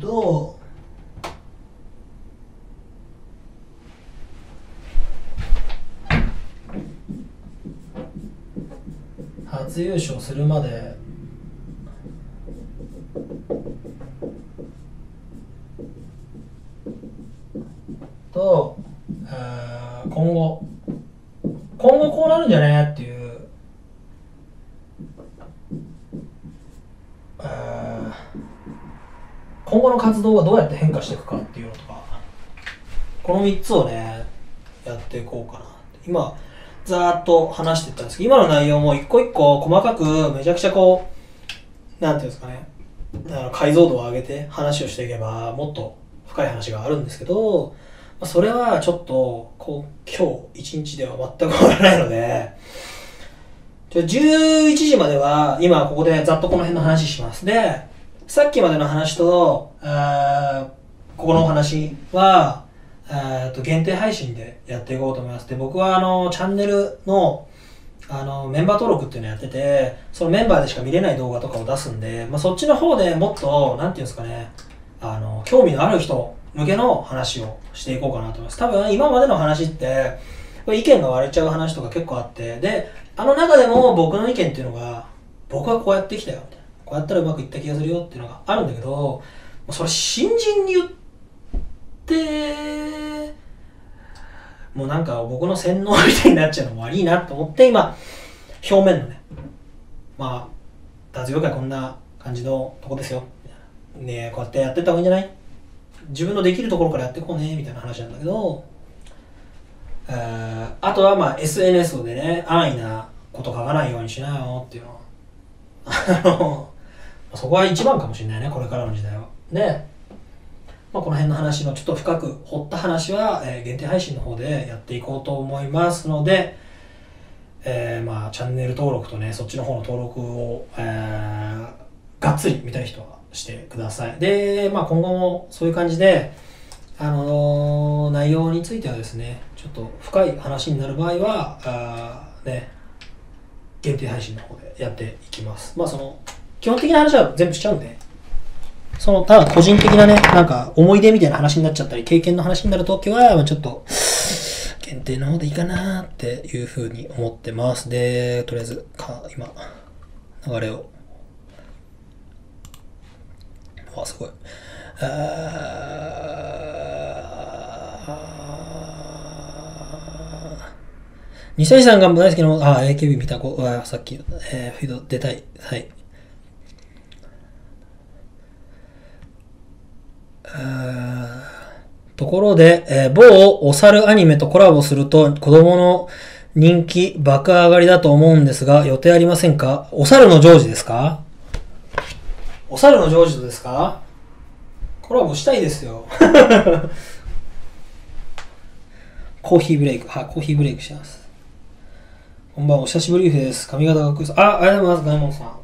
と初優勝するまでと、今後。今後こうなるんじゃねっていう、えー今後の動がどうやって変化していくかっていうのとか。この3つをねやっていこうかな。今ざーっと話していったんですけど今の内容も一個一個細かくめちゃくちゃこうなんていうんですかね。あの解像度を上げて話をしていけばもっと深い話があるんですけど、それはちょっとこう今日一日では全く終わらないので11時までは今ここでざっとこの辺の話します。でさっきまでの話とあここのお話はえーと限定配信でやっていこうと思います。で僕はあのチャンネルのあのメンバー登録っていうのやっててそのメンバーでしか見れない動画とかを出すんで、まあ、そっちの方でもっとなんていうんですかねあの興味のある人向けの話をしていこうかなと思います。多分今までの話って意見が割れちゃう話とか結構あってであの中でも僕の意見っていうのが僕はこうやってきたよみたいな。こうやったらうまくいった気がするよっていうのがあるんだけどそれ新人に言ってもうなんか僕の洗脳みたいになっちゃうのも悪いなと思って今表面のねまあ脱業界こんな感じのとこですよ。ねえこうやってやってった方がいいんじゃない？自分のできるところからやっていこうねみたいな話なんだけど、あとはまあ SNS でね安易なこと書かないようにしなよっていうの。あのそこは一番かもしれないねこれからの時代は。で、まあ、この辺の話のちょっと深く掘った話は、えー限定配信の方でやっていこうと思いますので、えーまあチャンネル登録とねそっちの方の登録を、えーがっつり見たい人はしてください。で、まあ、今後もそういう感じであのー内容についてはですねちょっと深い話になる場合はあね限定配信の方でやっていきます。まあその基本的な話は全部しちゃうんで。そのただ個人的なねなんか思い出みたいな話になっちゃったり経験の話になる時はまあちょっと限定の方でいいかなっていうふうに思ってます。でとりあえずか今流れを。あすごい。あー西谷さんが大好きなあ AKB 見た子。あさっき、えー、フィード出たい。はいあーところで、えー某お猿アニメとコラボすると子供の人気爆上がりだと思うんですが予定ありませんか？お猿のジョージですか？お猿のジョージとですか？コラボしたいですよ。コーヒーブレイク。はい、コーヒーブレイクしてます。こんばんは、お久しぶりです。髪型がかっこいいです。あ、ありがとうございます、大門さん。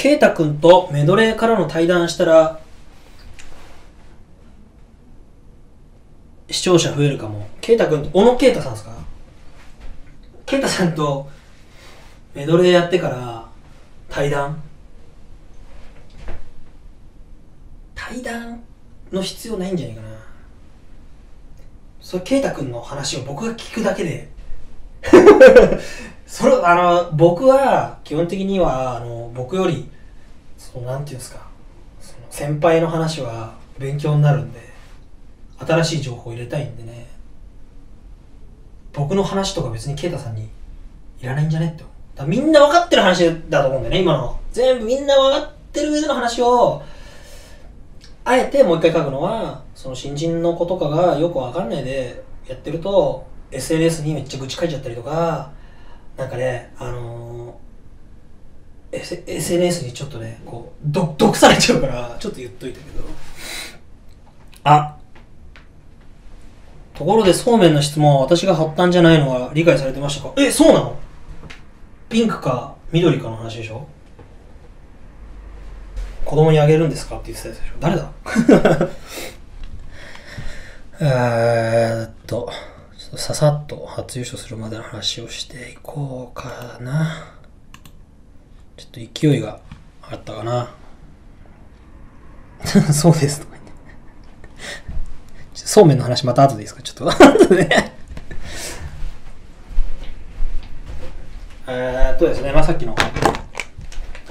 ケイタ君とメドレーからの対談したら視聴者増えるかも。ケイタ君と、小野ケイタさんですか？ケイタさんとメドレーやってから対談？対談の必要ないんじゃないかな。それケイタ君の話を僕が聞くだけでそれあの僕は基本的にはあの僕よりそのなんていうんですかその先輩の話は勉強になるんで新しい情報を入れたいんでね僕の話とか別に啓太さんにいらないんじゃねって。だみんな分かってる話だと思うんだよね今の。全部みんな分かってる上での話をあえてもう一回書くのはその新人の子とかがよくわかんないでやってると SNS にめっちゃ愚痴書いちゃったりとかなんかねあのー S、SNS にちょっとねこうど毒されちゃうからちょっと言っといたけど。あところでそうめんの質問は私が発端じゃないのは理解されてましたか？えそうなの？ピンクか緑かの話でしょ？子供にあげるんですか？って言ってたやつでしょ？誰だ？えー、っと。ささっと初優勝するまでの話をしていこうかな。ちょっと勢いがあったかな。そうですとか言って。そうめんの話また後でいいですか？ちょっと後で。えっとですね、ま、さきの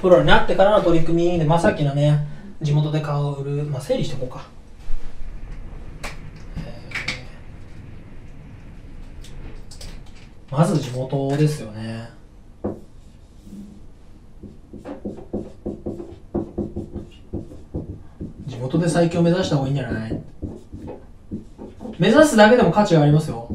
プロになってからの取り組みで、ま、さきのね、地元で買う、まあ、整理していこうか。まず地元ですよね。地元で最強目指した方がいいんじゃない？目指すだけでも価値がありますよ。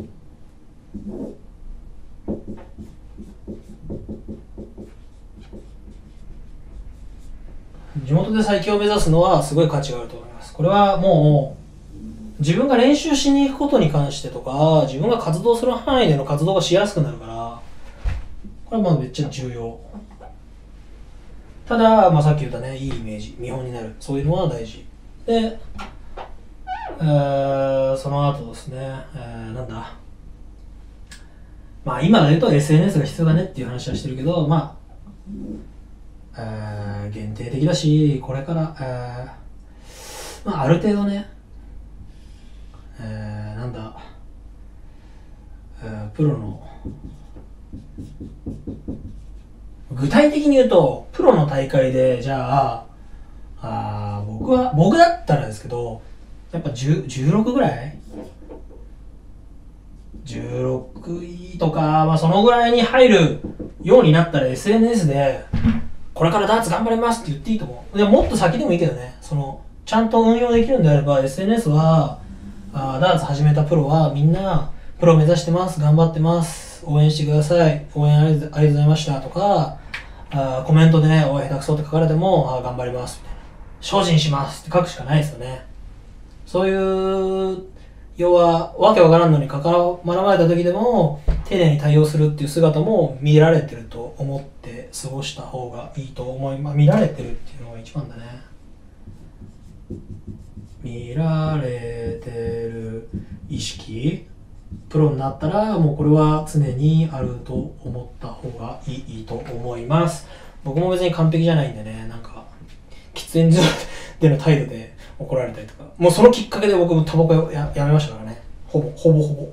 地元で最強を目指すのはすごい価値があると思います。これはもう自分が練習しに行くことに関してとか自分が活動する範囲での活動がしやすくなるからこれはまあめっちゃ重要。ただ、まあ、さっき言ったねいいイメージ見本になる。そういうのは大事。で、えー、その後ですね、えー、なんだ。まあ今で言うと SNS が必要だねっていう話はしてるけどまあ、えー、限定的だしこれから、えーまあ、ある程度ねえー、なんだ、えー、プロの。具体的に言うとプロの大会でじゃああ僕は僕だったらですけどやっぱ10 16ぐらい？16位とか、まあ、そのぐらいに入るようになったら SNS でこれからダーツ頑張りますって言っていいと思う。でももっと先でもいいけどね。そのちゃんと運用できるんであれば SNS はあダーツ始めたプロはみんなプロ目指してます。頑張ってます。応援してください。応援ありがとうございましたとかあコメントでね応援下手くそって書かれてもあ頑張ります。みたいな精進しますって書くしかないですよね。そういう要はわけわからんのに関わられた時でも丁寧に対応するっていう姿も見られてると思って過ごした方がいいと思います見られてるっていうのが一番だね。見られてる意識？プロになったらもうこれは常にあると思った方がいいと思います。僕も別に完璧じゃないんでねなんか喫煙所での態度で怒られたりとか。もうそのきっかけで僕もタバコややめましたからね。ほぼほぼほぼ。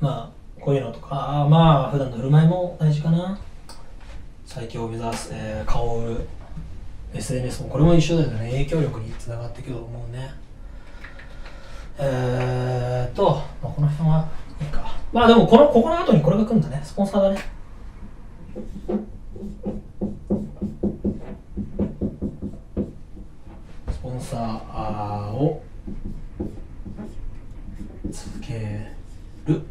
まあこういうのとか。まあ普段の振る舞いも大事かな。最強を目指す、えー顔を売る SNS もこれも一緒だよね。影響力につながっていくと思うね。えーっと、まあ、この辺はいいか。まあでもこのここの後にこれが来るんだね。スポンサーだね。スポンサーをつける、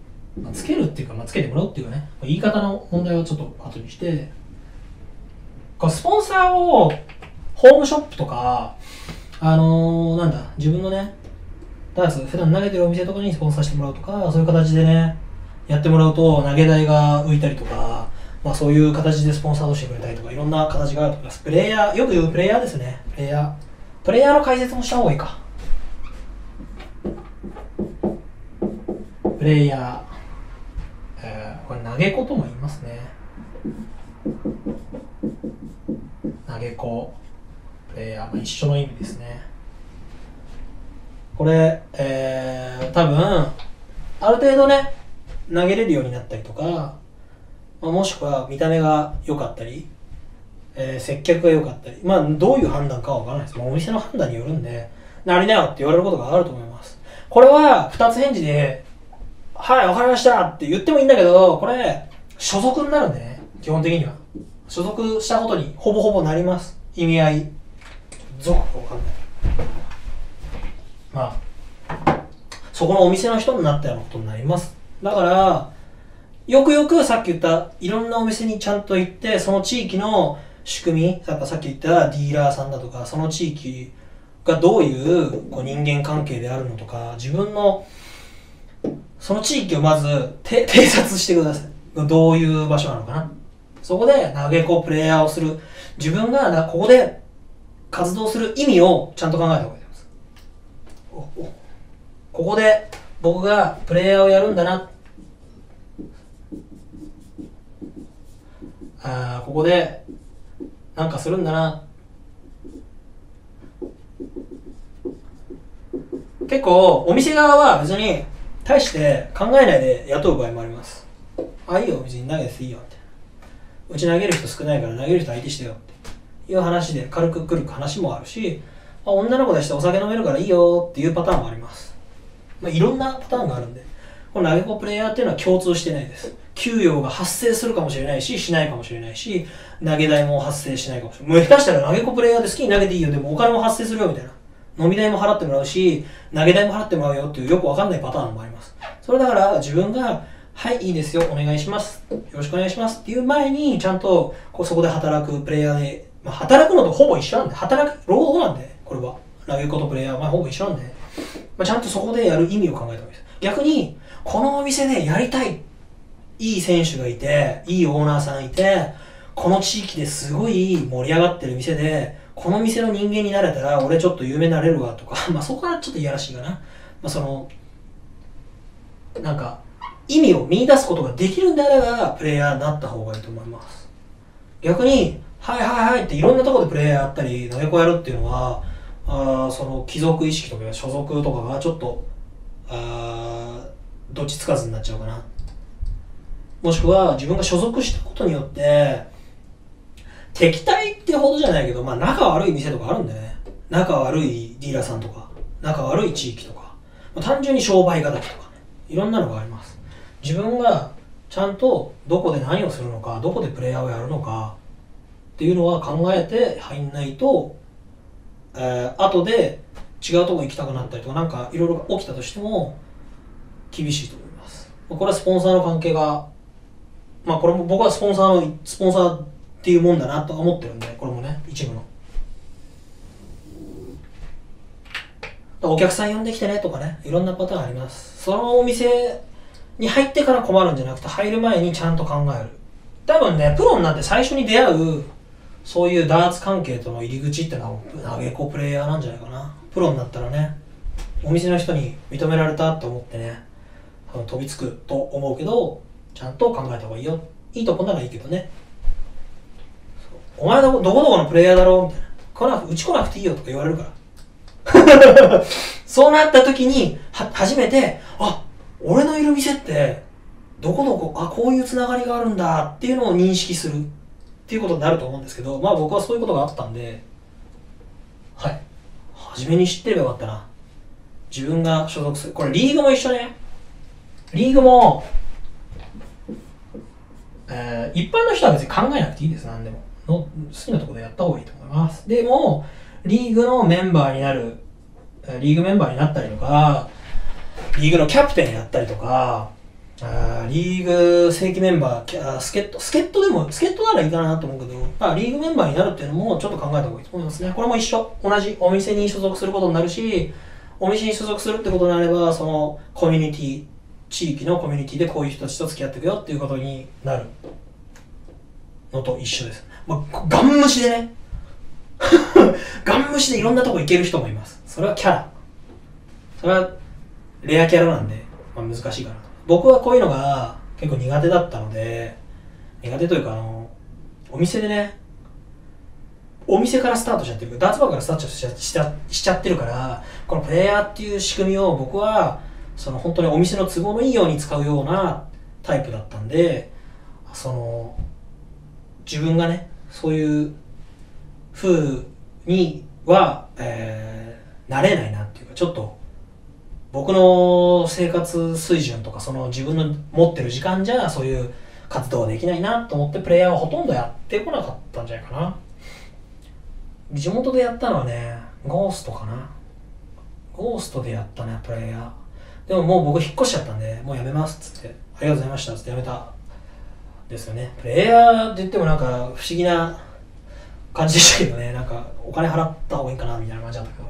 まあ、つけるっていうか、まあ、つけてもらうっていうかね。言い方の問題はちょっと後にして。スポンサーをホームショップとかあのー、なんだ自分のねダーツ普段投げてるお店とかにスポンサーしてもらうとかそういう形でねやってもらうと投げ台が浮いたりとか、まあ、そういう形でスポンサーをしてくれたりとかいろんな形があると思います。プレイヤーよく言うプレイヤーですね。プレイヤー。プレイヤーの解説もした方がいいか。プレイヤー、えーこれ投げ子とも言いますね。投げ子。プレイヤー、まあ、一緒の意味ですねこれ、えー、多分ある程度ね投げれるようになったりとか、まあ、もしくは見た目が良かったり、えー接客が良かったりまあどういう判断かは分からないですもうお店の判断によるんでなりなよって言われることがあると思いますこれは二つ返事ではい、わかりましたって言ってもいいんだけど、これ、所属になるんでね、基本的には。所属したことにほぼほぼなります。意味合い。族まあ。そこのお店の人になったようなことになります。だからよくよくさっき言ったいろんなお店にちゃんと行ってその地域の仕組みやっぱさっき言ったディーラーさんだとかその地域がどういうこう人間関係であるのとか自分のその地域をまず 偵察してください。どういう場所なのかな。そこで投げ子プレイヤーをする。自分がここで活動する意味をちゃんと考えた方がいいと思います。ここで僕がプレイヤーをやるんだな。あーここでなんかするんだな。結構お店側は別に大して考えないで雇う場合もあります。あ、いいよ、別に投げていいよって。うち投げる人少ないから投げる人相手してよっていう話で軽くくる話もあるし、まあ女の子でしてお酒飲めるからいいよっていうパターンもあります。まあ、いろんなパターンがあるんで、この投げ子プレイヤーっていうのは共通してないです。給与が発生するかもしれないし、しないかもしれないし、投げ代も発生しないかもしれない。もう下手したら投げ子プレイヤーで好きに投げていいよ、でもお金も発生するよみたいな。飲み代も払ってもらうし、投げ代も払ってもらうよっていうよくわかんないパターンもあります。それだから自分が、はい、いいですよ、お願いします。よろしくお願いしますっていう前に、ちゃんとこうそこで働くプレイヤーで、まあ、働くのとほぼ一緒なんで、働く、労働なんで、これは。投げ子とプレイヤーは、ほぼ一緒なんで、まあ、ちゃんとそこでやる意味を考えた方がいいです。逆に、このお店でやりたい、いい選手がいて、いいオーナーさんいて、この地域ですごい盛り上がってる店で、この店の人間になれたら、俺ちょっと有名になれるわとか、まあそこはちょっといやらしいかな。まあその、なんか、意味を見出すことができるんであれば、プレイヤーになった方がいいと思います。逆に、はいはいはいっていろんなところでプレイヤーやったり、投げ子やるっていうのは、あその貴族意識とか所属とかがちょっと、あどっちつかずになっちゃうかな。もしくは自分が所属したことによって、敵対ってほどじゃないけど、まあ仲悪い店とかあるんでね。仲悪いディーラーさんとか、仲悪い地域とか、まあ単純に商売敵とかね、いろんなのがあります。自分がちゃんとどこで何をするのか、どこでプレイヤーをやるのかっていうのは考えて入んないと、えー、後で違うとこ行きたくなったりとか、なんかいろいろ起きたとしても厳しいと思います。まあこれはスポンサーの関係が、まあこれも僕はスポンサーの、スポンサーっていうもんだなと思ってるんで、これもね、一部の。お客さん呼んできてねとかね、いろんなパターンあります。そのお店に入ってから困るんじゃなくて、入る前にちゃんと考える。多分ね、プロになって最初に出会う、そういうダーツ関係との入り口ってのは、投げ子プレイヤーなんじゃないかな。プロになったらね、お店の人に認められたと思ってね、あの飛びつくと思うけど、ちゃんと考えた方がいいよ。いいとこならいいけどね。お前どこどこのプレイヤーだろうみたいな。来なくうち来なくていいよとか言われるから。そうなった時に、は、初めて、あ、俺のいる店って、どこどこ、あ、こういうつながりがあるんだっていうのを認識するっていうことになると思うんですけど、まあ僕はそういうことがあったんで、はい。初めに知ってればよかったな。自分が所属する。これリーグも一緒ね。リーグも、えー一般の人は別に考えなくていいです、何でも。の好きなところでやった方がいいと思います。でも、リーグのメンバーになる、リーグメンバーになったりとか、リーグのキャプテンやったりとか、あーリーグ正規メンバーキャ、助っ人、助っ人でも、助っ人ならいいかなと思うけど、まあ、リーグメンバーになるっていうのもちょっと考えた方がいいと思いますね。これも一緒。同じお店に所属することになるし、お店に所属するってことになれば、そのコミュニティ、地域のコミュニティでこういう人たちと付き合っていくよっていうことになるのと一緒です。まあ、ガン無視でね、ガン無視でいろんなとこ行ける人もいます。それはキャラ。それはレアキャラなんで、まあ、難しいかなと。僕はこういうのが結構苦手だったので、苦手というかあの、お店でね、お店からスタートしちゃってる。ダーツバーからスタートしちゃしちゃしちゃってるから、このプレイヤーっていう仕組みを僕は、その本当にお店の都合のいいように使うようなタイプだったんで、その、自分がね、そういう風には、えー、なれないなっていうか、ちょっと、僕の生活水準とか、その自分の持ってる時間じゃ、そういう活動はできないなと思って、プレイヤーはほとんどやってこなかったんじゃないかな。地元でやったのはね、ゴーストかな。ゴーストでやったね、プレイヤー。でももう僕引っ越しちゃったんでもうやめますっつってありがとうございましたっつってやめたですよねプレイヤーって言ってもなんか不思議な感じでしたけどねなんかお金払った方がいいかなみたいな感じだったけど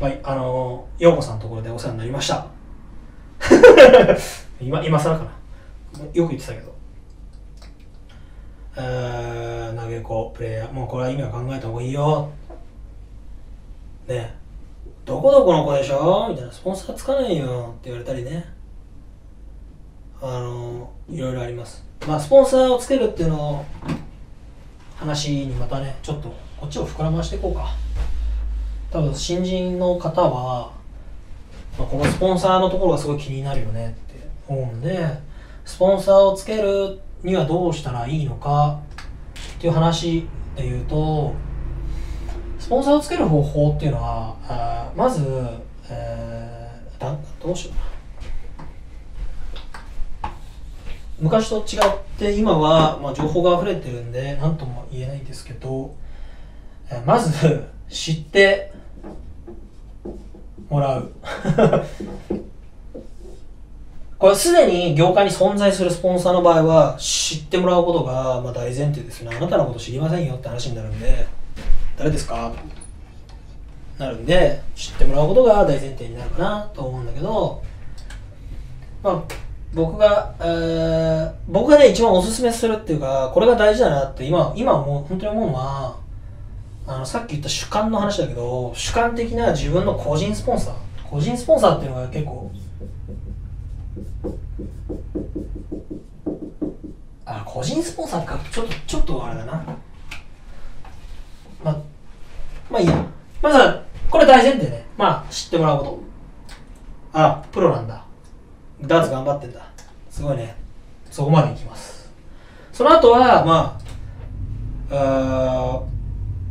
はいあのー、陽子さんのところでお世話になりました。今今更かな。よく言ってたけど。えー、投げ子プレイヤー。もうこれは意味は考えた方がいいよ。ねどこどこの子でしょ？みたいな。スポンサーつかないよ。って言われたりね。あのいろいろあります。まあスポンサーをつけるっていうのを話にまたねちょっとこっちを膨らましていこうか多分新人の方は、まあ、このスポンサーのところがすごい気になるよねって思うんでスポンサーをつけるにはどうしたらいいのかっていう話で言うとスポンサーをつける方法っていうのはあまず、えー、だどうしよう。昔と違って今は、まあ、情報が溢れてるんで何とも言えないんですけど、えー、まず知ってもらう。これすでに業界に存在するスポンサーの場合は知ってもらうことがまあ大前提ですよね。あなたのこと知りませんよって話になるんで誰ですか？なるんで知ってもらうことが大前提になるかなと思うんだけどまあ僕が、えー、僕がね一番おすすめするっていうかこれが大事だなって今今もう本当に思うのはあのさっき言った主観の話だけど主観的な自分の個人スポンサー。個人スポンサーっていうのが結構あ個人スポンサーか。ちょっとちょっとあれだな。まあまあいいや。まずこれ大前提ね。まあ知ってもらうこと。あプロなんだ。ダーツ頑張ってんだ。すごいね。そこまでいきます。その後はまああ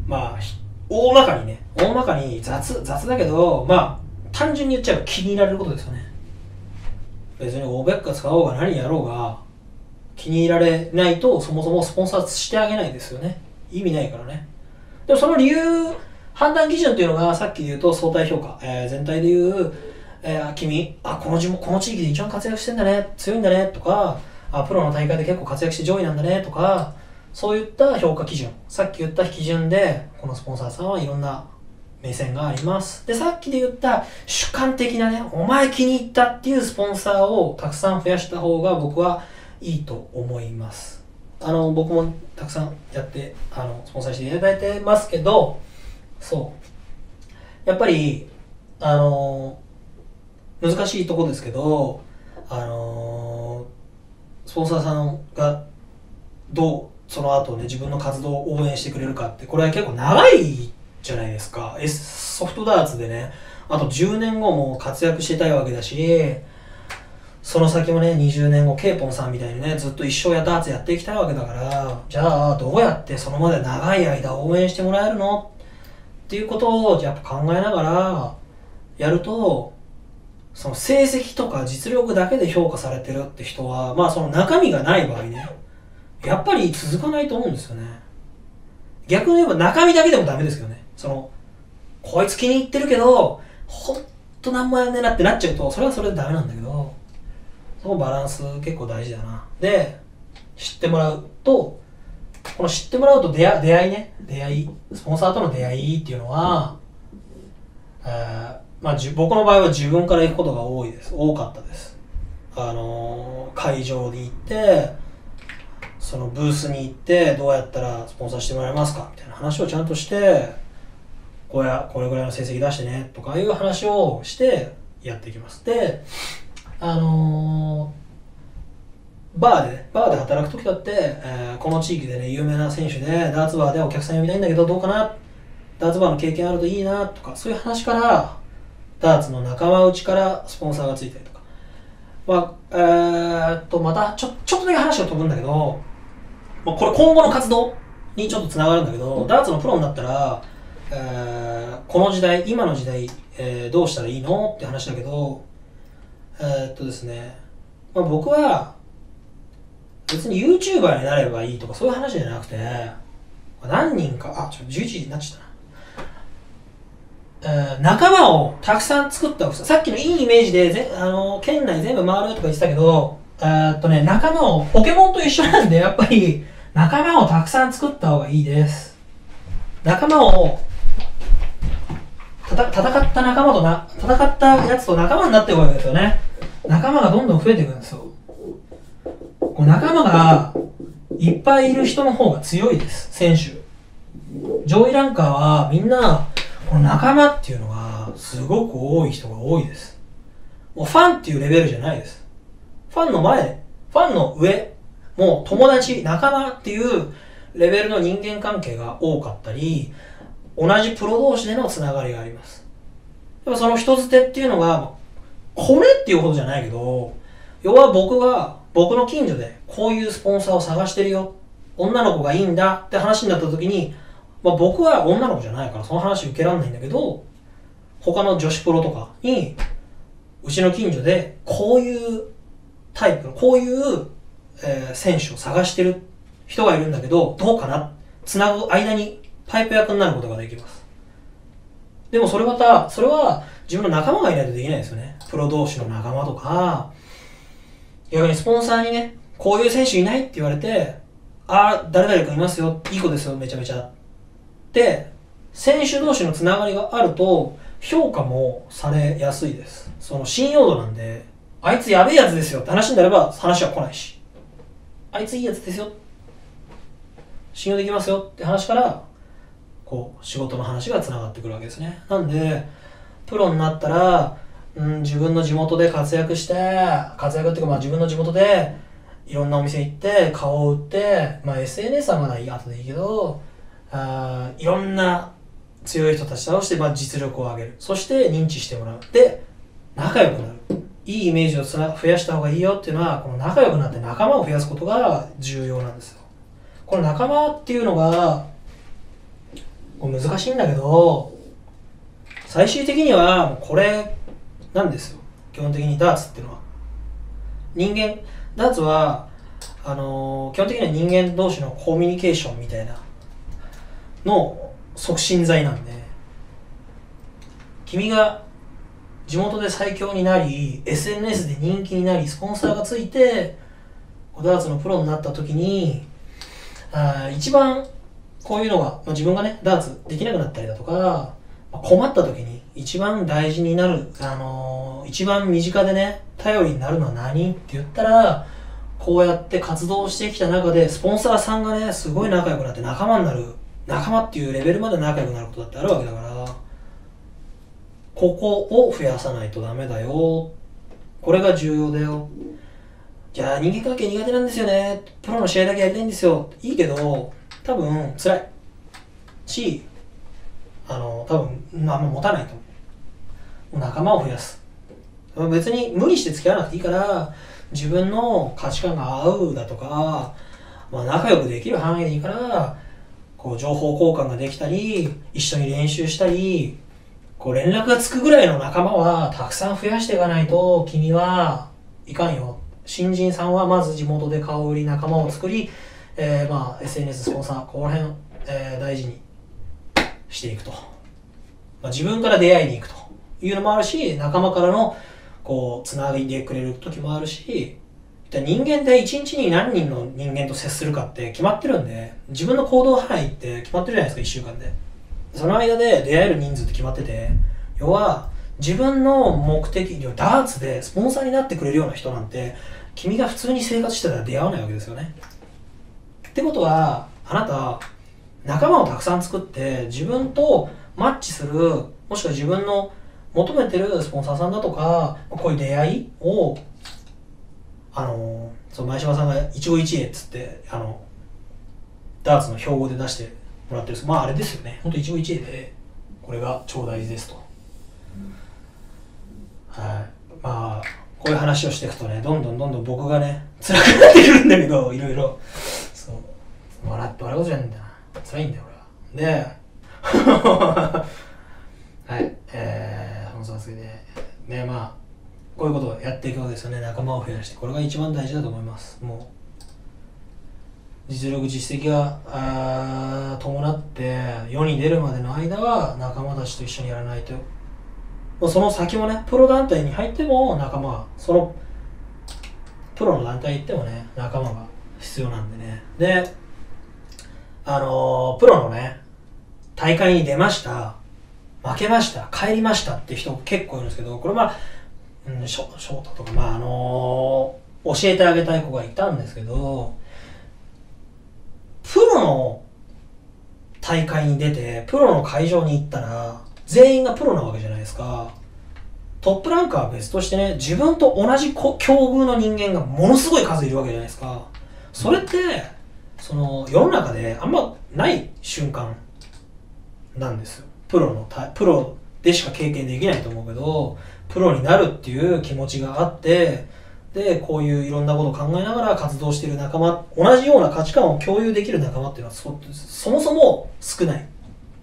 まあ大まかにね大まかに雑雑だけどまあ単純に言っちゃえば気に入られることですよね。別にオーベッカ使おうが何やろうが気に入られないとそもそもスポンサーしてあげないですよね。意味ないからね。でもその理由判断基準というのがさっき言うと相対評価、えー、全体で言う、えー、君あこの地この地域で一番活躍してんだね。強いんだね。とかあプロの大会で結構活躍して上位なんだね。とかそういった評価基準。さっき言った基準でこのスポンサーさんはいろんな目線があります。でさっきで言った主観的なねお前気に入ったっていうスポンサーをたくさん増やした方が僕はいいと思います。あの僕もたくさんやってあのスポンサーしていただいてますけどそう。やっぱりあの難しいとこですけどあのスポンサーさんがどうその後ね自分の活動を応援してくれるかってこれは結構長いじゃないですか、S、ソフトダーツでねあと10年後も活躍してたいわけだしその先もね20年後ケイポンさんみたいにねずっと一生やダーツやっていきたいわけだからじゃあどうやってそのまで長い間応援してもらえるの？っていうことをやっぱ考えながらやるとその成績とか実力だけで評価されてるって人はまあその中身がない場合ねやっぱり続かないと思うんですよね。逆に言えば中身だけでもダメですけどね。そのこいつ気に入ってるけどほんと何もやんねえなってなっちゃうとそれはそれでダメなんだけどそのバランス結構大事だな。で知ってもらうとこの知ってもらうと出会出会いね出会いスポンサーとの出会いっていうのは、えー、まあ、僕の場合は自分から行くことが多いです。多かったです。あのー、会場に行ってそのブースに行ってどうやったらスポンサーしてもらえますかみたいな話をちゃんとしてこれこれぐらいの成績出してねとかいう話をしてやっていきます。であのー、バーで、ね、バーで働く時だって、えー、この地域でね有名な選手でダーツバーでお客さん呼びたいんだけどどうかな？ダーツバーの経験あるといいなとかそういう話からダーツの仲間内からスポンサーがついたりとか。まあえー、っとまたちょちょっとだけ話が飛ぶんだけど、まあ、これ今後の活動にちょっとつながるんだけどダーツのプロになったら、えー、この時代今の時代、えー、どうしたらいいのって話だけどえー、っとですね、まあ、僕は別に YouTuber になればいいとかそういう話じゃなくて何人かあちょっと11時になっちゃったな。えー仲間をたくさん作ったさっきのいいイメージでぜあの県内全部回るとか言ってたけどえーっとね仲間をポケモンと一緒なんでやっぱり仲間をたくさん作った方がいいです。仲間をた戦った仲間とな戦ったやつと仲間になっていくわけですよね。仲間がどんどん増えていくんですよ。こう仲間がいっぱいいる人の方が強いです選手。上位ランカーはみんなこの仲間っていうのがすごく多い人が多いです。もうファンっていうレベルじゃないです。ファンの前ファンの上もう友達仲間っていうレベルの人間関係が多かったり同じプロ同士でのつながりがあります。やっぱその人づてっていうのがこれっていうことじゃないけど要は僕が僕の近所でこういうスポンサーを探してるよ女の子がいいんだって話になった時に、まあ、僕は女の子じゃないからその話受けられないんだけど他の女子プロとかにうちの近所でこういうタイプのこういう、えー選手を探してる人がいるんだけどどうかな？つなぐ間にパイプ役になることができます。でもそれまたそれは自分の仲間がいないとできないですよね。プロ同士の仲間とか。逆にスポンサーにねこういう選手いないって言われてああ誰々君いますよ。いい子ですよ。めちゃめちゃ。で選手同士のつながりがあると評価もされやすいです。その信用度なんで。あいつやべえやつですよって話になれば話は来ないし。あいついいやつですよ。信用できますよって話からこう仕事の話がつながってくるわけですね。なんでプロになったら、うん、自分の地元で活躍して活躍っていうかまあ自分の地元でいろんなお店行って顔を売って、まあ、SNS はまだいい後でいいけどあいろんな強い人たち倒して、まあ、実力を上げる。そして認知してもらう。で仲良くなる。いいイメージを増やした方がいいよっていうのはこの仲良くなって仲間を増やすことが重要なんですよ。この仲間っていうのが難しいんだけど最終的にはこれなんですよ。基本的にダーツっていうのは。人間ダーツはあのー基本的には人間同士のコミュニケーションみたいなの促進剤なんで君が地元で最強になり SNS で人気になりスポンサーがついてダーツのプロになった時にあ一番こういうのが、まあ、自分がねダーツできなくなったりだとか、まあ困った時に一番大事になる、あのー一番身近でね頼りになるのは何って言ったらこうやって活動してきた中でスポンサーさんがねすごい仲良くなって仲間になる仲間っていうレベルまで仲良くなることだってあるわけだからここを増やさないとダメだよ。これが重要だよ。じゃあ人間関係苦手なんですよね。プロの試合だけやりたいんですよ。いいけど多分辛い。しあの多分あんま持たないと。思う仲間を増やす。別に無理して付き合わなくていいから自分の価値観が合うだとか、まあ、仲良くできる範囲でいいからこう情報交換ができたり一緒に練習したりこう連絡がつくぐらいの仲間はたくさん増やしていかないと君はいかんよ。新人さんはまず地元で顔売り仲間を作り、えーまあ SNS スポンサーここら辺、えー大事にしていくと、まあ、自分から出会いに行くというのもあるし仲間からのこうつなぎでくれる時もあるし人間で一日に何人の人間と接するかって決まってるんで自分の行動範囲って決まってるじゃないですか1週間で。その間で出会える人数って決まってて要は自分の目的ダーツでスポンサーになってくれるような人なんて君が普通に生活してたら出会わないわけですよね。ってことはあなた仲間をたくさん作って自分とマッチするもしくは自分の求めてるスポンサーさんだとかこういう出会いをあのそう前島さんが一期一会っつってあのダーツの標語で出してもらってるまああれですよね。本当一期一会でこれが超大事ですと、はい。まあこういう話をしていくとねどんどんどんどん僕がね辛くなってくるんだけどいろいろ。そう。笑って笑うことじゃないんだな。辛いんだよ俺は。で はい。えー、そのさすがでねまあこういうことをやっていくわけですよね。仲間を増やして。これが一番大事だと思います。もう実力実績が伴って世に出るまでの間は仲間たちと一緒にやらないと。もうその先もねプロ団体に入っても仲間がそのプロの団体行ってもね仲間が必要なんでね。であのープロのね大会に出ました。負けました。帰りましたって人結構いるんですけどこれまあ、うん、ショショートとかまああのー教えてあげたい子がいたんですけどプロの大会に出てプロの会場に行ったら全員がプロなわけじゃないですか。トップランカーは別としてね自分と同じ境遇の人間がものすごい数いるわけじゃないですか。それってその世の中であんまない瞬間なんですよ。プロのプロでしか経験できないと思うけどプロになるっていう気持ちがあってでこういういろんなことを考えながら活動している仲間同じような価値観を共有できる仲間っていうのはそそもそも少ない。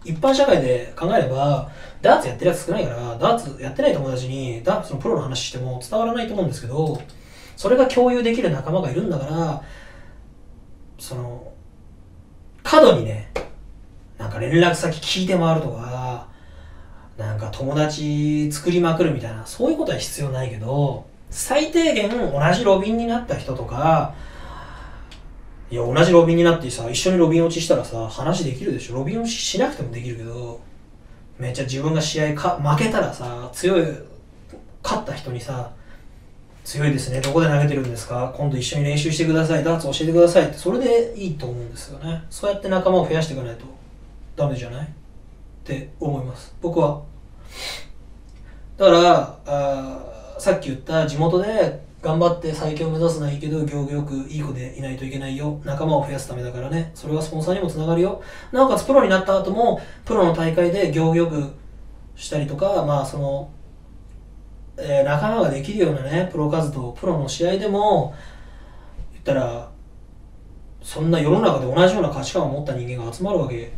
一般社会で考えればダーツやってるやつ少ないからダーツやってない友達にダーツのプロの話しても伝わらないと思うんですけどそれが共有できる仲間がいるんだからその過度にねなんか連絡先聞いて回るとかなんか友達作りまくるみたいなそういうことは必要ないけど最低限同じロビンになった人とかいや同じロビンになってさ一緒にロビン落ちしたらさ話できるでしょ。ロビン落ちしなくてもできるけどめっちゃ自分が試合か負けたらさ強い勝った人にさ強いですね。どこで投げてるんですか？今度一緒に練習してください。ダーツ教えてくださいって。それでいいと思うんですよね。そうやって仲間を増やしていかないと。ダメじゃない？って思います。僕は。だからさっき言った地元で頑張って最強を目指すのはいいけど行儀よくいい子でいないといけないよ。仲間を増やすためだからね。それはスポンサーにもつながるよ。なおかつプロになった後もプロの大会で行儀よくしたりとかまあその、えー仲間ができるようなねプロ活動プロの試合でも言ったらそんな世の中で同じような価値観を持った人間が集まるわけ。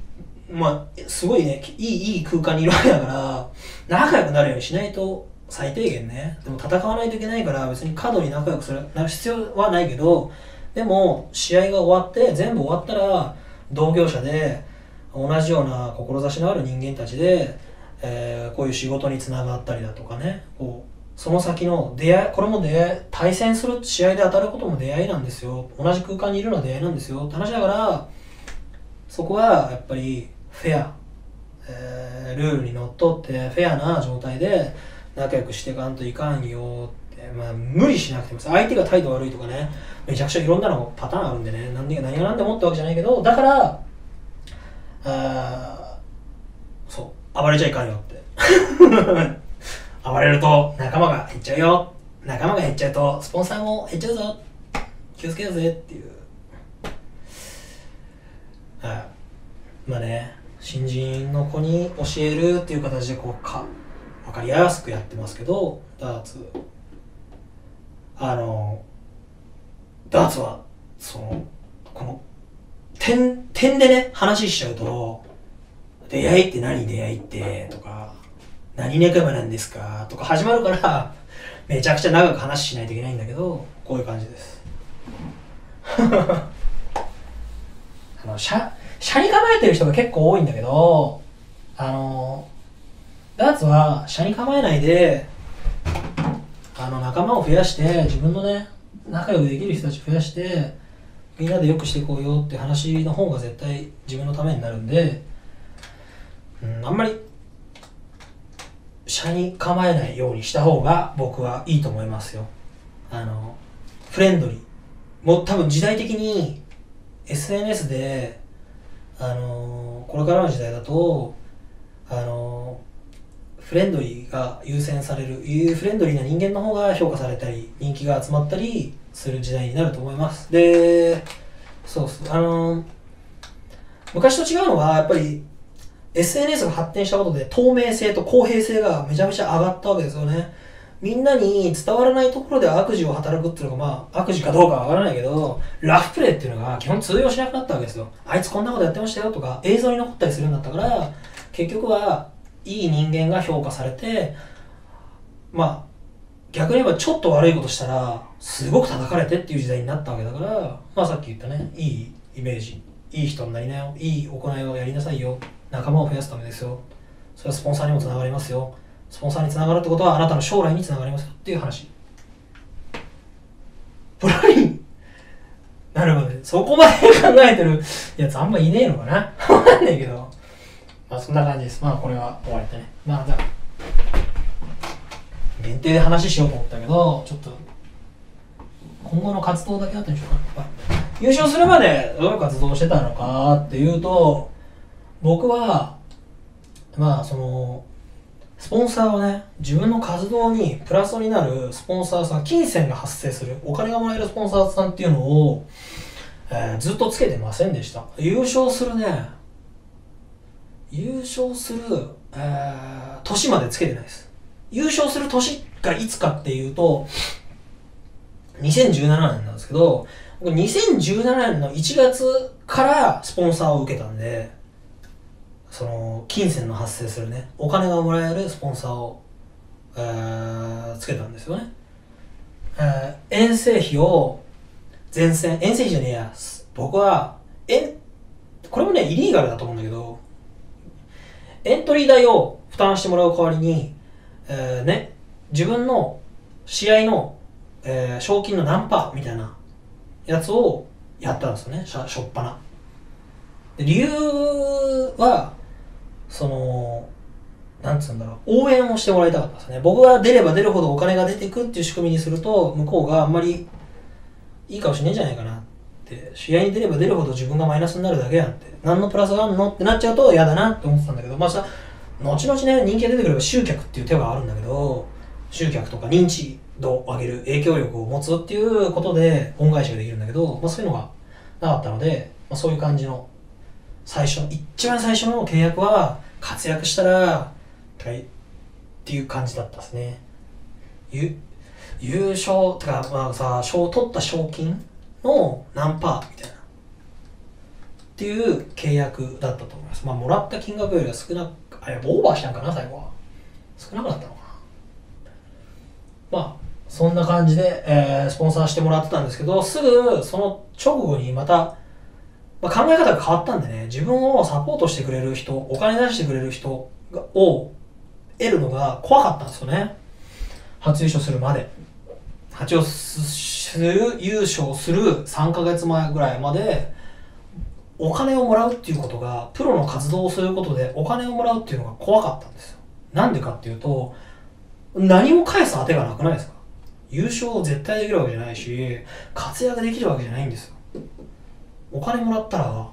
まあすごいねいいいい空間にいるわけだから仲良くなるようにしないと最低限ね。でも戦わないといけないから別に過度に仲良くするなる必要はないけどでも試合が終わって全部終わったら同業者で同じような志のある人間たちで、えーこういう仕事につながったりだとかね。こうその先の出会いこれも出会い対戦する試合で当たることも出会いなんですよ。同じ空間にいるのは出会いなんですよ。って話だからそこはやっぱりフェア、えールールにのっとってフェアな状態で仲良くしていかんといかんよって、まあ、無理しなくても相手が態度悪いとかねめちゃくちゃいろんなのパターンあるんでね何で何が何でもってわけじゃないけどだからあーそう暴れちゃいかんよって。暴れると仲間が減っちゃうよ。仲間が減っちゃうとスポンサーも減っちゃうぞ。気をつけようぜっていう。はい。まあね新人の子に教えるっていう形でこうか分かりやすくやってますけどダーツ。あのダーツはそのこの点点でね話しちゃうと出会いって何出会いってとか何仲間なんですかとか始まるからめちゃくちゃ長く話しないといけないんだけどこういう感じです。あの車車に構えてる人が結構多いんだけどあのダーツは車に構えないであの仲間を増やして自分のね仲良くできる人たち増やしてみんなで良くしていこうよって話の方が絶対自分のためになるんで、うん、あんまり車に構えないようにした方が僕はいいと思いますよ。あのフレンドリー。もう多分時代的に SNS であのこれからの時代だとあのフレンドリーが優先されるフレンドリーな人間の方が評価されたり人気が集まったりする時代になると思います。でそうそうあの昔と違うのはやっぱり SNS が発展したことで透明性と公平性がめちゃめちゃ上がったわけですよね。みんなに伝わらないところで悪事を働くっていうのがまあ悪事かどうかはわからないけどラフプレーっていうのが基本通用しなくなったわけですよ。あいつこんなことやってましたよとか映像に残ったりするようになったから結局はいい人間が評価されてまあ逆に言えばちょっと悪いことしたらすごく叩かれてっていう時代になったわけだからまあさっき言ったねいいイメージいい人になりなよいい行いをやりなさいよ仲間を増やすためですよそれはスポンサーにもつながりますよスポンサーにつながるってことはあなたの将来につながりますよっていう話。プラリンなるほどそこまで考えてるやつあんまいねえのかな？わかんないけど。まあそんな感じです。まあこれは終わりだね。まあじゃあ。限定で話しようと思ったけどちょっと今後の活動だけ後にしようか優勝するまでどういう活動をしてたのかっていうと僕はまあそのスポンサーをね自分の活動にプラスになるスポンサーさん金銭が発生するお金がもらえるスポンサーさんっていうのを、えーずっとつけてませんでした。優勝するね優勝する、えー年までつけてないです。優勝する年がいつかっていうと2017年なんですけど僕2017年の1月からスポンサーを受けたんでその金銭の発生するねお金がもらえるスポンサーを、えーつけたんですよね、えー遠征費を前線遠征費じゃねえや。僕はえこれもねイリーガルだと思うんだけどエントリー代を負担してもらう代わりに、えーね、自分の試合の、えー賞金の何パーみたいなやつをやったんですよね、しょっぱな。理由は、その、なんつうんだろう、応援をしてもらいたかったですね。僕が出れば出るほどお金が出てくっていう仕組みにすると、向こうがあんまりいい顔しねえんじゃないかなって、試合に出れば出るほど自分がマイナスになるだけやんって、何のプラスがあるのってなっちゃうと嫌だなって思ってたんだけど、まあさ、後々ね、人気が出てくれば集客っていう手があるんだけど、集客とか認知度を上げる影響力を持つっていうことで恩返しができるんだけど、まあ、そういうのがなかったので、まあ、そういう感じの最初一番最初の契約は活躍したらっていう感じだったですね。優勝とかまあさ賞を取った賞金の何パーみたいな。っていう契約だったと思います。まあもらった金額よりは少なくあれオーバーしたんかな最後は。少なくなったのかな。まあそんな感じで、えースポンサーしてもらってたんですけどすぐその直後にまた、まあ、考え方が変わったんでね自分をサポートしてくれる人お金出してくれる人を得るのが怖かったんですよね。初優勝するまで。初優勝する優勝する3ヶ月前ぐらいまでお金をもらうっていうことがプロの活動をすることでお金をもらうっていうのが怖かったんですよなんでかっていうと何も返す当てがなくないですか優勝を絶対できるわけじゃないし活躍できるわけじゃないんですよお金もらったら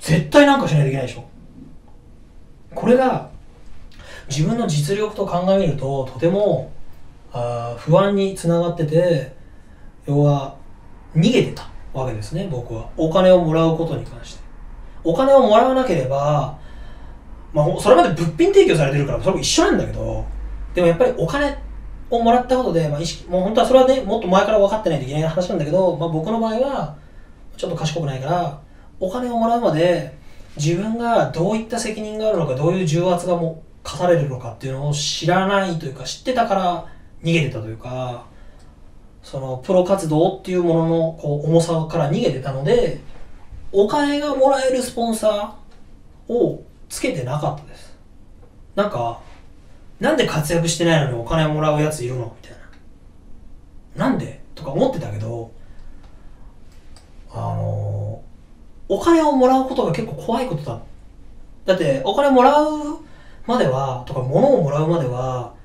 絶対なんかしないといけないでしょこれが自分の実力と考えるととてもあ不安につながってて要は逃げてたわけですね僕は。お金をもらうことに関して。お金をもらわなければまあ、それまで物品提供されてるからそれも一緒なんだけどでもやっぱりお金をもらったことで、まあ、意識もう本当はそれはねもっと前から分かってないといけない話なんだけど、まあ、僕の場合はちょっと賢くないからお金をもらうまで自分がどういった責任があるのかどういう重圧がも課されるのかっていうのを知らないというか知ってたから逃げてたというかそのプロ活動っていうもののこう重さから逃げてたのでお金がもらえるスポンサーをつけてなかったです。なんかなんで活躍してないのにお金をもらうやついるのみたいな。なんでとか思ってたけどあのお金をもらうことが結構怖いことだ。だってお金もらうまではとか物をもらうまでは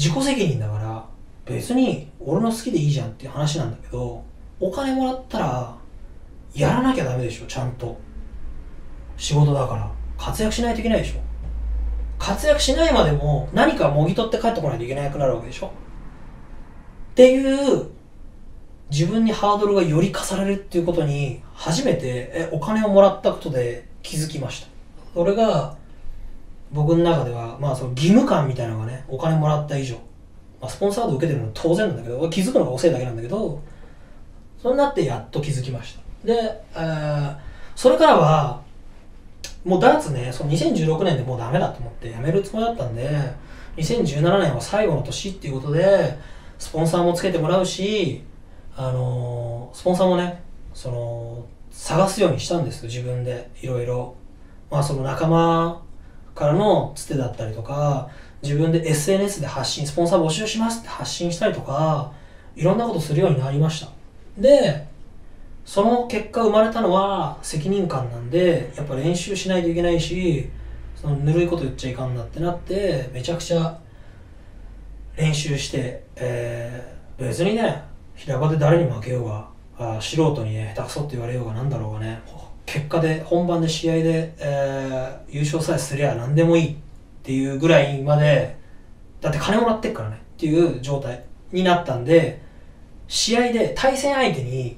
自己責任だから別に俺の好きでいいじゃんっていう話なんだけどお金もらったらやらなきゃダメでしょちゃんと。仕事だから。活躍しないといけないでしょ。活躍しないまでも何かもぎ取って帰ってこないといけなくなるわけでしょ。っていう自分にハードルがより課されるっていうことに初めてえお金をもらったことで気づきました。それが僕の中ではまあその義務感みたいなのがねお金もらった以上、まあ、スポンサード受けてるのは当然なんだけど気づくのが遅いだけなんだけどそうなってやっと気づきました。で、えーそれからはもうダーツね、その2016年でもうダメだと思ってやめるつもりだったんで、2017年は最後の年っていうことで、スポンサーもつけてもらうし、あのースポンサーもね、その探すようにしたんですよ自分でいろいろ。まあその仲間からのつてだったりとか自分で SNS で発信スポンサー募集しますって発信したりとかいろんなことするようになりました。でその結果生まれたのは責任感なんでやっぱ練習しないといけないしそのぬるいこと言っちゃいかんなってなってめちゃくちゃ練習して、えー別にね平場で誰に負けようがあ素人にね下手くそって言われようがなんだろうがね結果で本番で試合で、えー優勝さえすりゃ何でもいいっていうぐらいまでだって金もらってっからねっていう状態になったんで試合で対戦相手に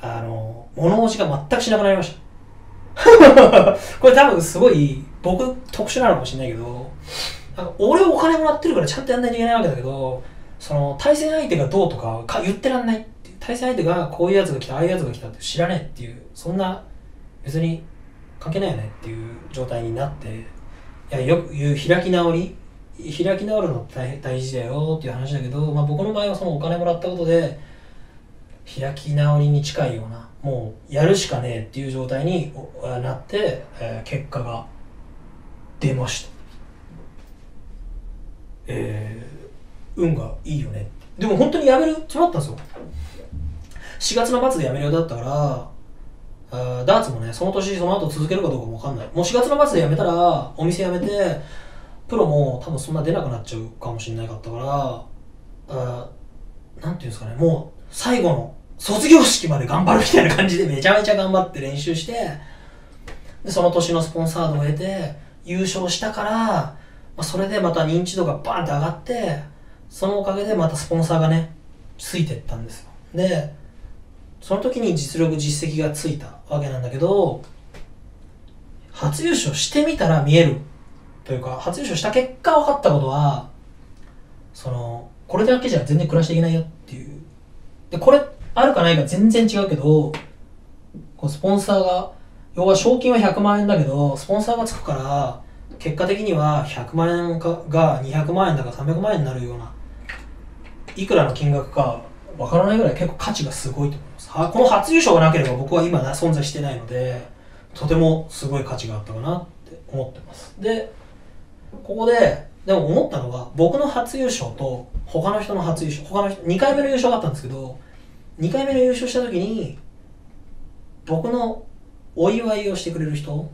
あの物持ちが全くしなくなりました。これ多分すごい僕特殊なのかもしれないけど俺お金もらってるからちゃんとやんないといけないわけだけどその対戦相手がどうとかか言ってらんない対戦相手がこういうやつが来たああいうやつが来たって知らねえっていうそんな別に関係ないよねっていう状態になっていやよく言う開き直り開き直るの大大事だよっていう話だけど、まあ、僕の場合はそのお金もらったことで開き直りに近いようなもうやるしかねえっていう状態になって、えー結果が出ました。えー運がいいよねでも本当にやめるつもりだったんですよ。4月の末でやめるようだったからダーツもねその年その後続けるかどうかも分かんない。もう4月の末でやめたらお店辞めてプロも多分そんな出なくなっちゃうかもしれないかったからあなんていうんですかね。もう最後の卒業式まで頑張るみたいな感じでめちゃめちゃ頑張って練習してでその年のスポンサードを得て優勝したから、まあ、それでまた認知度がバーンって上がってそのおかげでまたスポンサーがねついてったんですよ。でその時に実力実績がついたわけなんだけど初優勝してみたら見えるというか初優勝した結果分かったことはそのこれだけじゃ全然暮らしていけないよっていう。でこれあるかないか全然違うけどこうスポンサーが要は賞金は100万円だけどスポンサーがつくから結果的には100万円かが200万円だか300万円になるようないくらの金額かわからないぐらい結構価値がすごいと思いますはこの初優勝がなければ僕は今存在してないのでとてもすごい価値があったかなって思ってます。でここででも思ったのが僕の初優勝と他の人の初優勝他の人2回目の優勝があったんですけど2回目の優勝した時に僕のお祝いをしてくれる人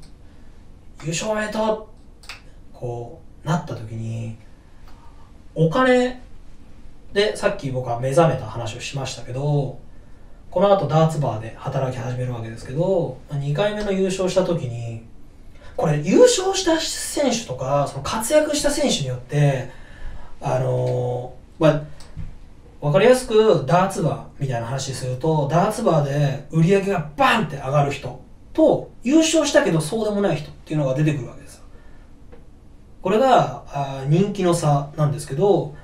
優勝おめでとうこうなった時にお金でさっき僕は目覚めた話をしましたけどこの後ダーツバーで働き始めるわけですけど2回目の優勝した時にこれ優勝した選手とかその活躍した選手によってあのーまあ分かりやすくダーツバーみたいな話するとダーツバーで売り上げがバンって上がる人と優勝したけどそうでもない人っていうのが出てくるわけですよ。これがあ人気の差なんですけど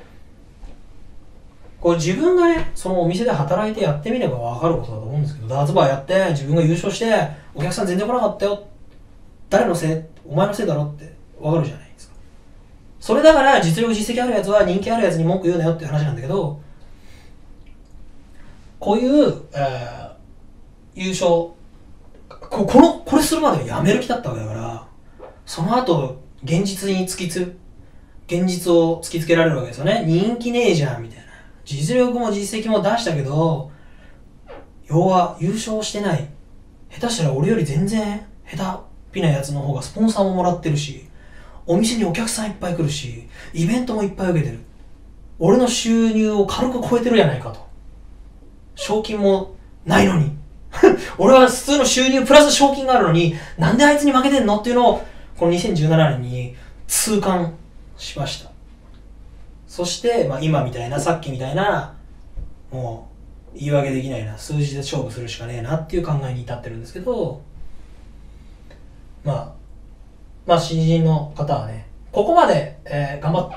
これ自分がねそのお店で働いてやってみれば分かることだと思うんですけどダーツバーやって自分が優勝してお客さん全然来なかったよ。誰のせい？お前のせいだろって分かるじゃないですか。それだから実力実績あるやつは人気あるやつに文句言うなよっていう話なんだけどこういう、えー優勝ここのこれするまではやめる気だったわけだからその後現実に突きつ現実を突きつけられるわけですよね。人気ねえじゃんみたいな。実力も実績も出したけど要は優勝してない。下手したら俺より全然下手っぴなやつの方がスポンサーももらってるしお店にお客さんいっぱい来るしイベントもいっぱい受けてる。俺の収入を軽く超えてるやないかと。賞金もないのに。俺は普通の収入プラス賞金があるのになんであいつに負けてんのっていうのをこの2017年に痛感しました。そして、まあ、今みたいなさっきみたいなもう言い訳できないな数字で勝負するしかねえなっていう考えに至ってるんですけどまあまあ新人の方はねここまで、えー頑張っ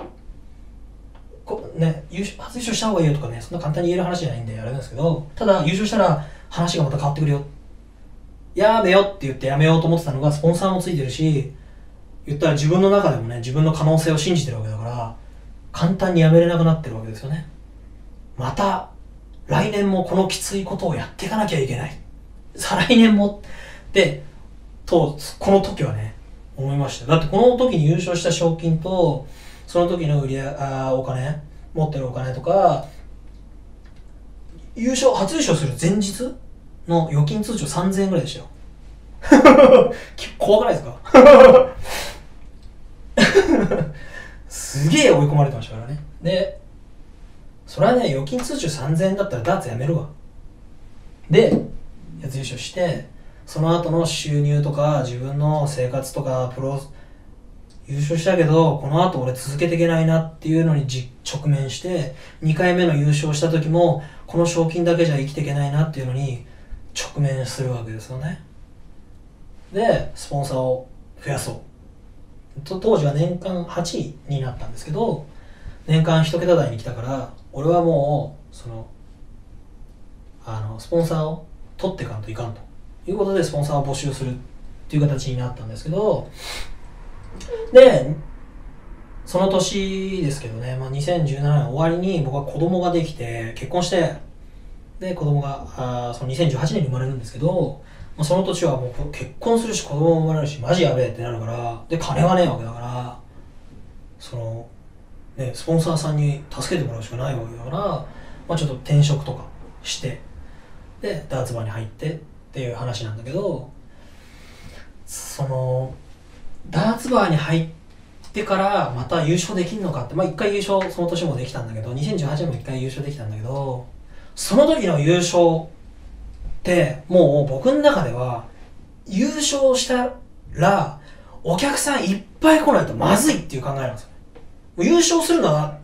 こね、優勝初優勝した方がいいよとかねそんな簡単に言える話じゃないんであれなんですけどただ優勝したら話がまた変わってくるよ。やめよって言ってやめようと思ってたのがスポンサーもついてるし言ったら自分の中でもね自分の可能性を信じてるわけだから簡単にやめれなくなってるわけですよね。また来年もこのきついことをやっていかなきゃいけない。再来年もってとこの時はね思いました。だってこの時に優勝した賞金とその時の売りあお金持ってるお金とか優勝初優勝する前日の預金通帳3000円ぐらいでしたよ。怖くないですか？すげえ追い込まれてましたからね。でそれはね預金通帳3000円だったらダーツやめるわ。で初優勝してその後の収入とか自分の生活とかプロ優勝したけどこの後俺続けていけないなっていうのに直面して2回目の優勝した時もこの賞金だけじゃ生きていけないなっていうのに直面するわけですよね。でスポンサーを増やそう。当時は年間8位になったんですけど年間1桁台に来たから俺はもうそのあのスポンサーを取っていかんといかんということでスポンサーを募集するっていう形になったんですけどでその年ですけどね、まあ、2017年終わりに僕は子供ができて結婚してで子供があその2018年に生まれるんですけど、まあ、その年はもう結婚するし子供も生まれるしマジやべえってなるからで金がねえわけだからその、ね、スポンサーさんに助けてもらうしかないわけだから、まあ、ちょっと転職とかしてでダーツバーに入ってっていう話なんだけどそのダーツバーに入ってからまた優勝できるのかってまあ一回優勝その年もできたんだけど2018年も一回優勝できたんだけどその時の優勝ってもう僕の中では優勝したらお客さんいっぱい来ないとまずいっていう考えなんですよ。もう優勝するのは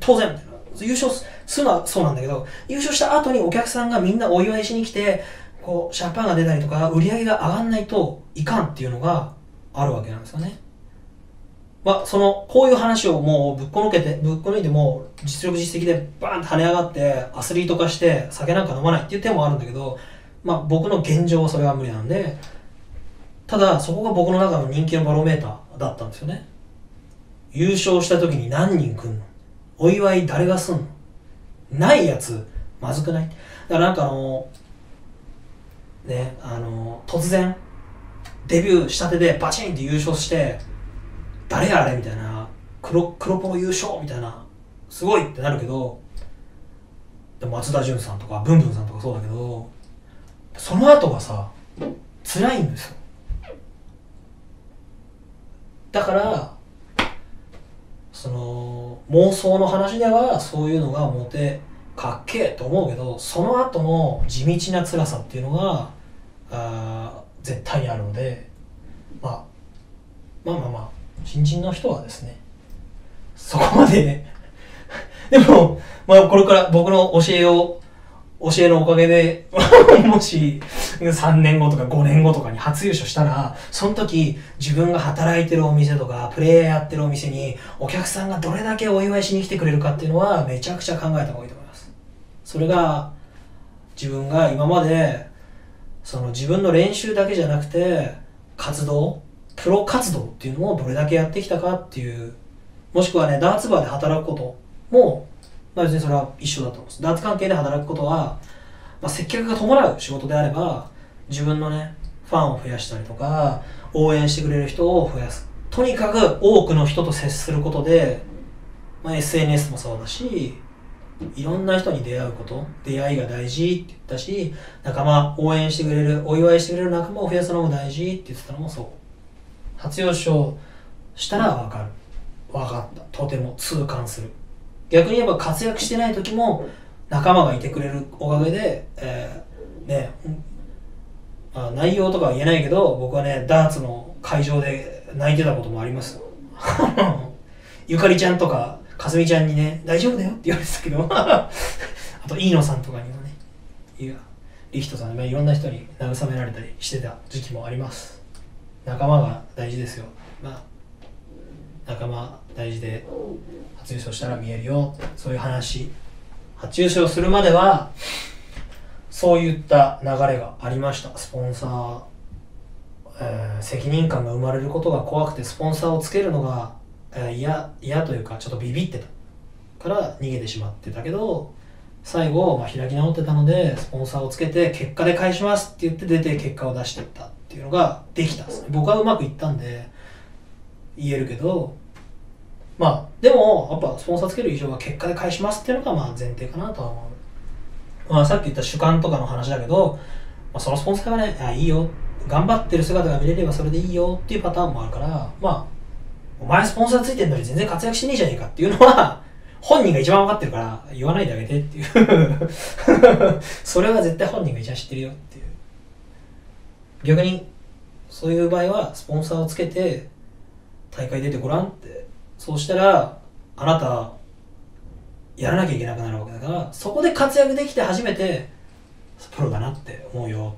当然みたいな。優勝するのはそうなんだけど、優勝した後にお客さんがみんなお祝いしに来て、こう、シャンパンが出たりとか、売り上げが上がんないといかんっていうのがあるわけなんですよね。まあ、その、こういう話をもうぶっこ抜けて、ぶっこ抜いても、実力実績でバーンと跳ね上がって、アスリート化して、酒なんか飲まないっていう手もあるんだけど、まあ、僕の現状はそれは無理なんで、ただ、そこが僕の中の人気のバロメーターだったんですよね。優勝した時に何人来んの？お祝い誰がすんの？ないやつ、まずくない？だからなんかあの、ね、あの、突然、デビューしたてでバチンって優勝して、誰やあれみたいな、黒、黒ポロ優勝みたいな、すごいってなるけど、松田純さんとか、ブンブンさんとかそうだけど、その後がさ、辛いんですよ。だから、その妄想の話ではそういうのがモテかっけえと思うけどその後の地道な辛さっていうのがあ絶対にあるので、まあ、まあまあまあ新人の人はですねそこまで でも、まあ、これから僕の教えを教えのおかげで もし3年後とか5年後とかに初優勝したら、その時自分が働いてるお店とか、プレイヤーやってるお店にお客さんがどれだけお祝いしに来てくれるかっていうのはめちゃくちゃ考えた方がいいと思います。それが自分が今までその自分の練習だけじゃなくて活動、プロ活動っていうのをどれだけやってきたかっていう、もしくはね、ダーツバーで働くこともまあ別にそれは一緒だと思います。ダーツ関係で働くことは、まあ、接客が伴う仕事であれば、自分のね、ファンを増やしたりとか、応援してくれる人を増やす。とにかく多くの人と接することで、まあ、SNS もそうだし、いろんな人に出会うこと、出会いが大事って言ったし、仲間、応援してくれる、お祝いしてくれる仲間を増やすのも大事って言ってたのもそう。初優勝したらわかる。わかった。とても痛感する。逆に言えば活躍してない時も仲間がいてくれるおかげで、えー、ね、まあ、内容とかは言えないけど僕はねダーツの会場で泣いてたこともあります ゆかりちゃんとかかすみちゃんにね大丈夫だよって言われてたけど あと飯野さんとかにもねいやリヒトさん、まあ、いろんな人に慰められたりしてた時期もあります仲間が大事ですよ。まあ仲間大事で初優勝したら見えるよ。そういう話初優勝するまではそういった流れがありました。スポンサー、えー、責任感が生まれることが怖くてスポンサーをつけるのが嫌、えー、嫌というかちょっとビビってたから逃げてしまってたけど最後、まあ、開き直ってたのでスポンサーをつけて結果で返しますって言って出て結果を出していったっていうのができたんですね。僕はうまくいったんで言えるけどまあでもやっぱスポンサーつける以上は結果で返しますっていうのがまあ前提かなとは思う、まあ、さっき言った主観とかの話だけど、まあ、そのスポンサーがねあいいよ。頑張ってる姿が見れればそれでいいよっていうパターンもあるからまあお前スポンサーついてんのに全然活躍しねえじゃねえかっていうのは本人が一番分かってるから言わないであげてっていう。それは絶対本人が一番知ってるよっていう。逆にそういう場合はスポンサーをつけて大会出てごらんって。そうしたらあなたやらなきゃいけなくなるわけだからそこで活躍できて初めてプロだなって思うよ。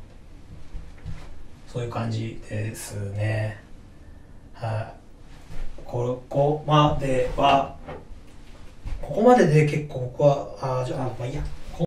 そういう感じですね。はい。ここまではここまでで結構僕はああじゃあまあいいや。